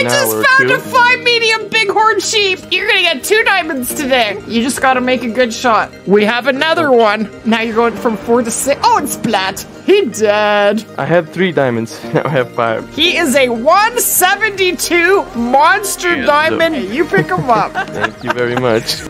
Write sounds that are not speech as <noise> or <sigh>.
I Now just found two. a five medium bighorn sheep. You're gonna get two diamonds today. You just gotta make a good shot. We have another one. Now you're going from four to six. Oh, it's Splat. He dead. I have three diamonds. <laughs> Now I have five. He is a 172 monster Yeah, diamond. <laughs> You pick him up. Thank you very much.